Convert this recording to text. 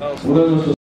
오늘